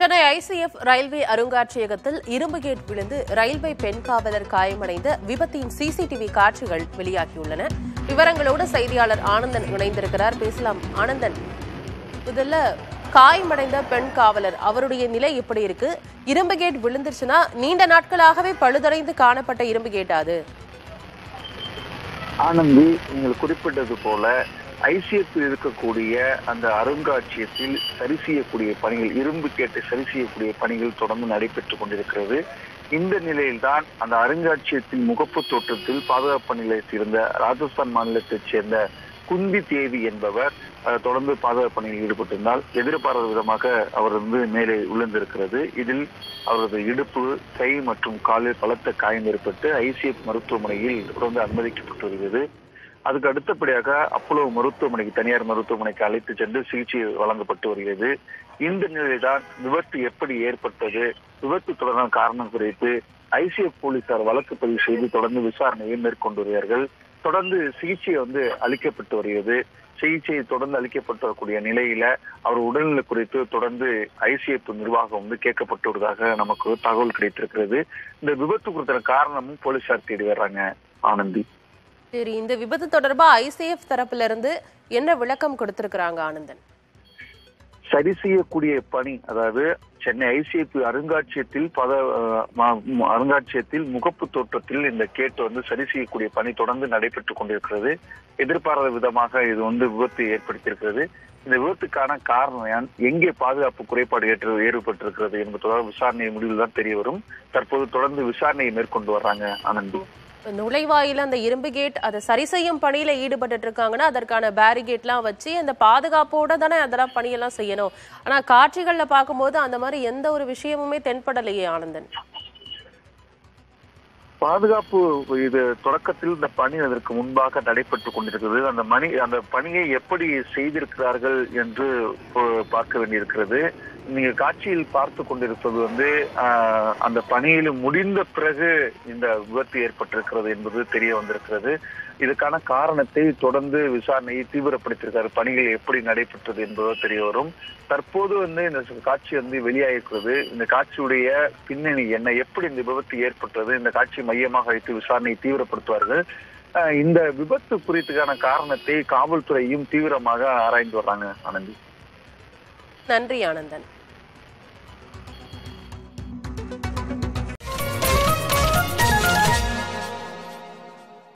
Chennai ICF railway அருங்காட்சியகத்தில் இரும்பு gate விழுந்து ரயில்வே பெண் காவலர் காயமடைந்த விபத்தின் சிசிடிவி காட்சிகள் வெளியாகியுள்ளன. விவரங்களோடு செய்தியாளர் ஆனந்தன் இணைந்திருக்கிறார். பேசலாம் ஆனந்தன். முதல்ல காயமடைந்த பெண் காவலர் அவருடைய நிலை எப்படி இருக்கு. இரும்பு கேட் விழுந்துருச்சுன்னா நீண்ட நாட்களாகவே பழுதடைந்து காணப்பட்ட இரும்பு கேட் அது? ஆனந்தி நீங்கள் குறிப்பிட்டது போல ஐசிஎஃப் இருக்கக்கூடிய அந்த அருங்காட்சியகத்தில் சரி செய்யக்கூடிய பணிகள் இரும்பு கேட்டை சரி செய்யக்கூடிய பணிகள் தொடர்ந்து நடைபெற்றுக் கொண்டிருக்கிறது. இந்த நிலையில்தான் அந்த அருங்காட்சியகத்தின் முகப்பு தோற்றத்தில் பாதுகாப்பு நிலையத்தில் இருந்த ராஜஸ்தான் மாநிலத்தைச் சேர்ந்த குந்தி தேவி என்பவர் தொடர்ந்து பாதுகாப்பு பணியில் ஈடுபட்டிருந்தால் எதிர்பாராத விதமாக அவர் வந்து மேலே விழுந்திருக்கிறது. இதில் அவரது இடுப்பு கை மற்றும் காலில் பலத்த காயம் ஏற்பட்டு ஐசிஎஃப் மருத்துவமனையில் தொடர்ந்து அனுமதிக்கப்பட்டு வருகிறது. அதுக்கு அடுத்தபடியாக அப்போலோ மருத்துவமனைக்கு தனியார் மருத்துவமனைக்கு அழைத்து சென்று சிகிச்சை வழங்கப்பட்டு வருகிறது. இந்த நிலையில்தான் விபத்து எப்படி ஏற்பட்டது விபத்து தொடர்பான காரணம் குறித்து ஐசிஎஃப் போலீசார் வழக்கு பதிவு செய்து தொடர்ந்து விசாரணையை மேற்கொண்டு வருகிறார்கள். தொடர்ந்து சிகிச்சை வந்து அளிக்கப்பட்டு வருகிறது. சிகிச்சை தொடர்ந்து அளிக்கப்பட்டு வரக்கூடிய நிலையில அவர் உடல்நிலை குறித்து தொடர்ந்து ஐசிஎஃப் நிர்வாகம் வந்து கேட்கப்பட்டு வருவதாக நமக்கு தகவல் கிடைத்திருக்கிறது. இந்த விபத்து குறித்த காரணமும் போலீசார் தேடி வர்றாங்க ஆனந்தி. சரி இந்த விபத்து தொடர்பா ஐசிஎஃப் தரப்புல இருந்து என்ன விளக்கம் கொடுத்திருக்கிறாங்க ஆனந்தன்? சரி செய்யக்கூடிய பணி அதாவது சென்னை ஐசிஎஃப் அருங்காட்சியத்தில் பத அருங்காட்சியத்தில் முகப்பு தோற்றத்தில் இந்த கேட்டு வந்து சரி செய்யக்கூடிய பணி தொடர்ந்து நடைபெற்றுக் கொண்டிருக்கிறது. எதிர்பாராத விதமாக இது வந்து விபத்து ஏற்படுத்தியிருக்கிறது. இந்த விபத்துக்கான காரணம் எங்கே பாதுகாப்பு குறைபாடு ஏற்று ஏற்பட்டிருக்கிறது என்பது தொடர்பான விசாரணை முடிவில் தான் தெரிய வரும். தற்போது தொடர்ந்து விசாரணையை மேற்கொண்டு வர்றாங்க ஆனந்தி. நுழைவாயில அந்த இரும்பு கேட் அதை சரி செய்யும் பணியில் ஈடுபட்டு இருக்காங்கன்னா அதற்கான பேரிகேட்லாம் வச்சு அந்த பாதுகாப்போட தானே அதெல்லாம் பணியெல்லாம் செய்யணும். ஆனால் காட்சிகள்ல பார்க்கும்போது அந்த மாதிரி எந்த ஒரு விஷயமுமே தென்படலையே ஆனந்தன். பாதுகாப்பு இது தொடக்கத்தில் இந்த பணி அதற்கு முன்பாக நடைபெற்றுக் கொண்டிருக்கிறது. அந்த மணி அந்த பணியை எப்படி செய்திருக்கிறார்கள் என்று பார்க்க வேண்டியிருக்கிறது. நீங்க காட்சியில் பார்த்து கொண்டிருப்பது வந்து ஆஹ், அந்த பணியில் முடிந்த பிறகு இந்த விபத்து ஏற்பட்டிருக்கிறது என்பது தெரிய வந்திருக்கிறது. இதுக்கான காரணத்தை தொடர்ந்து விசாரணையை தீவிரப்படுத்தியிருக்காரு. பணிகள் எப்படி நடைபெற்றது என்பதோ தெரிய வரும். தற்போது வந்து இந்த காட்சி வந்து வெளியாகிருக்கிறது இந்த காட்சியுடைய பின்னணி என்ன எப்படி இந்த விபத்து ஏற்பட்டது இந்த காட்சி மையமாக வைத்து விசாரணையை தீவிரப்படுத்துவார்கள். அஹ் இந்த விபத்து குறித்துக்கான காரணத்தை காவல்துறையும் தீவிரமாக ஆராய்ந்து வர்றாங்க ஆனந்தி. நன்றி ஆனந்தன்.